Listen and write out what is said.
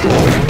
destroyed.